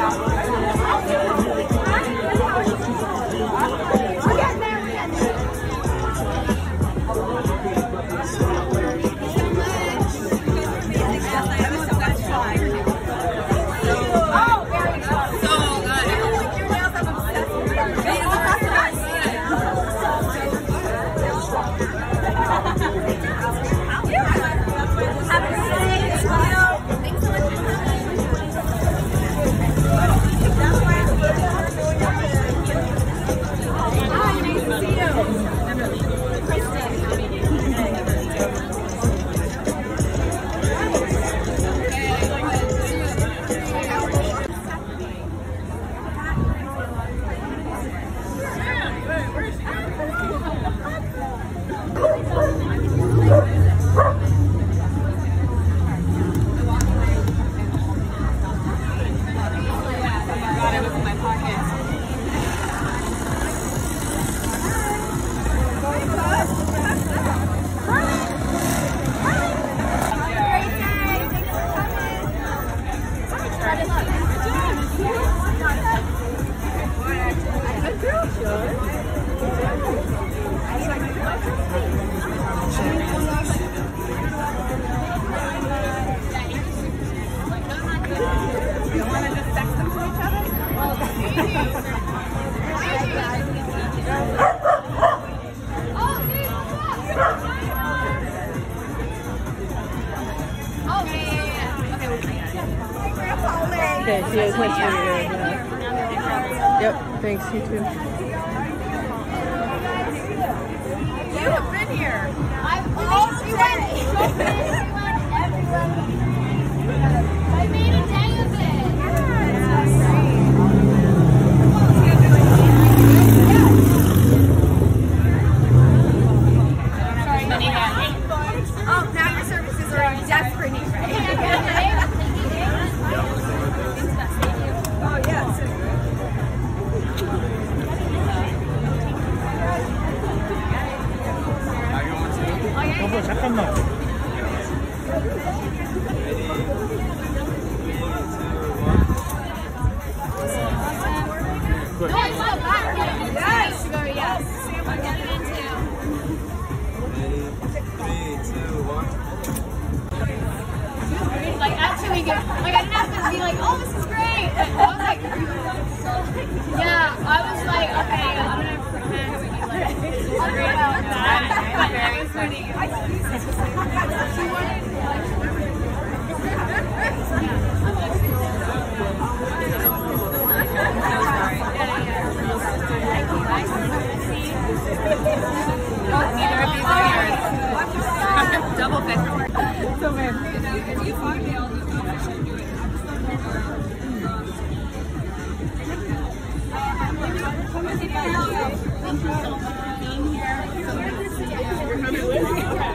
Thank you. You have been here. I've always been here. Like good. Like I didn't have to be like, oh, this is great. But I was like, yeah. I was like, okay, I'm gonna pretend to be like great about that. Very funny. She wanted.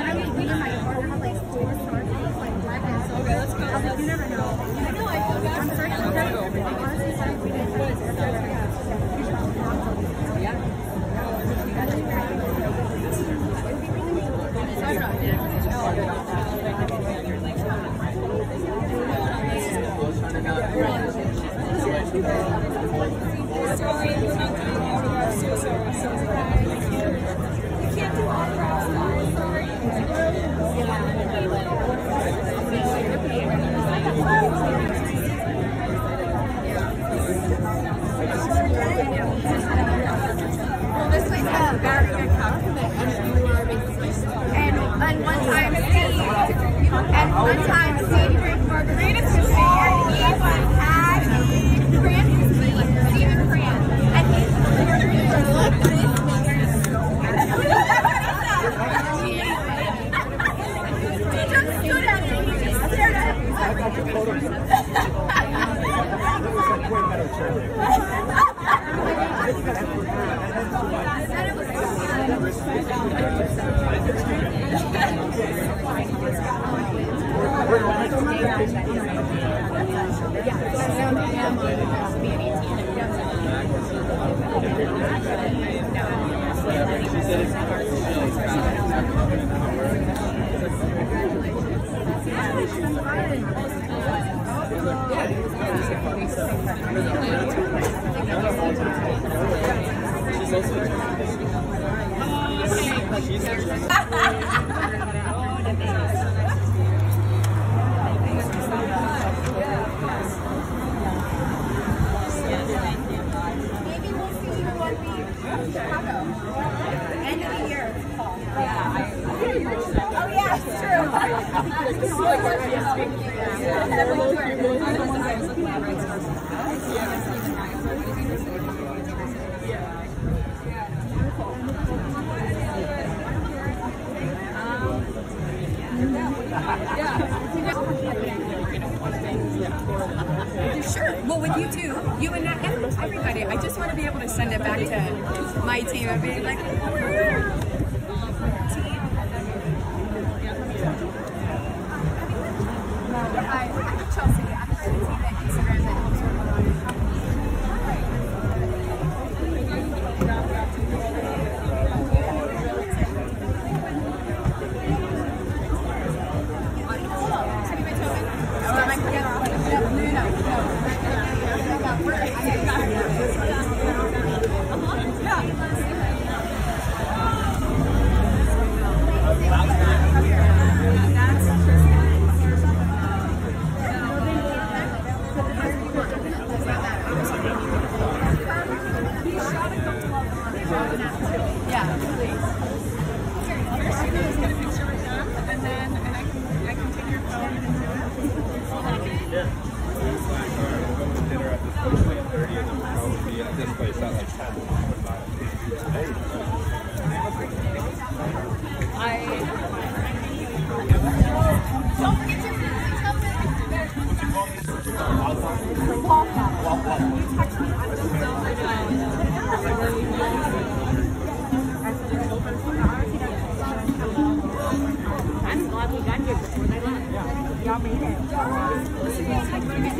Neither of these are yours. Double pick. So weird. This Steve, and Sure. Well, with you too, you and everybody. I just want to be able to send it back to my team and be like, oh,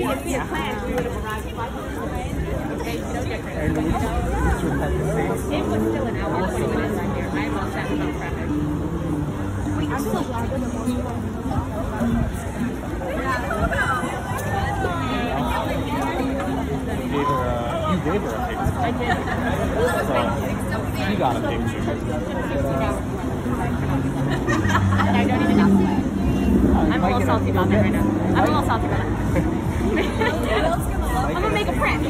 If we had planned, we would have arrived five minutes away. Okay, no different. It was still an hour and 20 minutes right here. I'm all set about traffic. I'm so glad. You gave her a, you gave her a picture. I did. So, she got a picture. I don't even know. I'm a little salty about that right now. I'm a little salty about it. I'm make a print.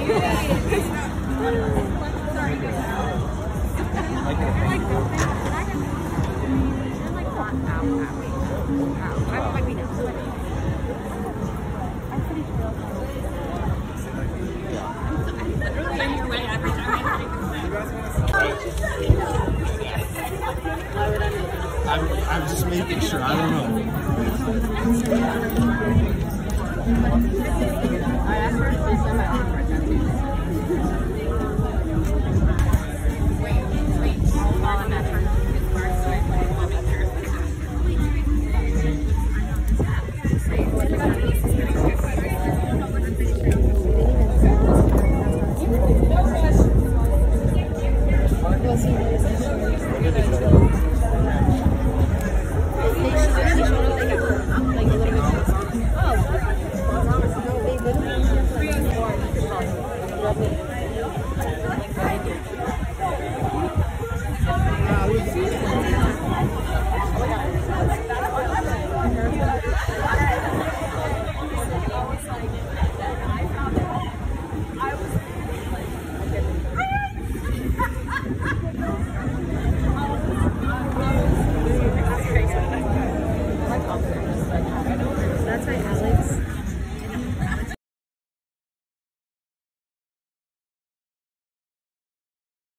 I'm, I'm just making sure. I don't know.